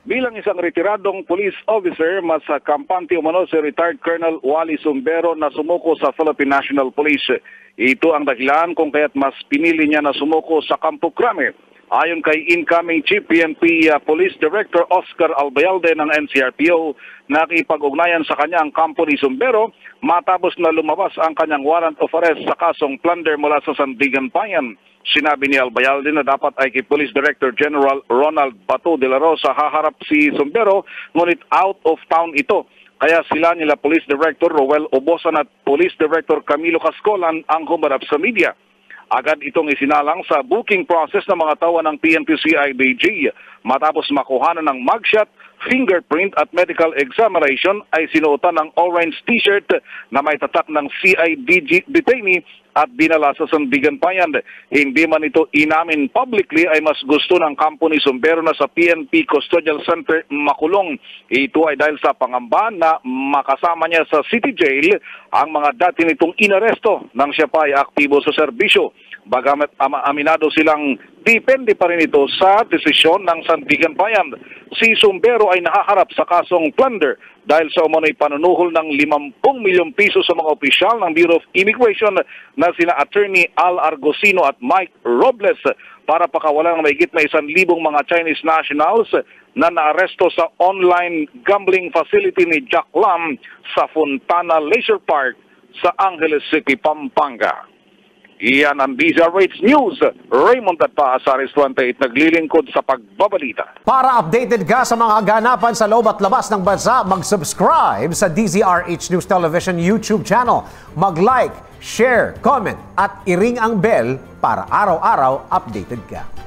Bilang isang retiradong police officer, mas kampante umano si retired Colonel Wally Sumbero na sumuko sa Philippine National Police. Ito ang dahilan kung kaya't mas pinili niya na sumuko sa Campo Crame. Ayon kay incoming Chief PNP uh, Police Director Oscar Albayalde ng NCRPO, nakipag-ugnayan sa kanya ang kampo ni Sumbero matapos na lumabas ang kanyang warrant of arrest sa kasong plunder mula sa Sandigan Bayan. Sinabi ni Albayalde na dapat ay kay Police Director General Ronald Bato de la Rosa haharap si Sumbero, ngunit out of town ito. Kaya sila nila Police Director Roel Obosan at Police Director Camilo Cascolan ang humarap sa media. Agad itong isinalang sa booking process ng mga tawa ng PNP CIDG. Matapos makuhanan ng mugshot, fingerprint at medical examination ay sinuotan ng orange t-shirt na may tatak ng CIDG detainee at dinala sa Sandigan Bayan. Hindi man ito inamin publicly ay mas gusto ng kampo ni Sumbero na sa PNP Custodial Center makulong. Ito ay dahil sa pangamba na makasama niya sa city jail ang mga dati nitong inaresto nang siya pa ay aktibo sa serbisyo. Bagamat ama- aminado silang depende pa rin ito sa desisyon ng Sandigan Bayan. Si Sumbero ay nahaharap sa kasong plunder dahil sa umano'y panunuhol ng 50 milyong piso sa mga opisyal ng Bureau of Immigration na sina Attorney Al Argosino at Mike Robles para pakawalan ng mahigit na isang libong mga Chinese nationals na naaresto sa online gambling facility ni Jack Lam sa Fontana Leisure Park sa Angeles City, Pampanga. Iyan ang DZRH News. Raymond at Paasaris 28 naglilingkod sa pagbabalita. Para updated ka sa mga ganapan sa loob at labas ng bansa, mag-subscribe sa DZRH News Television YouTube channel. Mag-like, share, comment at iring ang bell para araw-araw updated ka.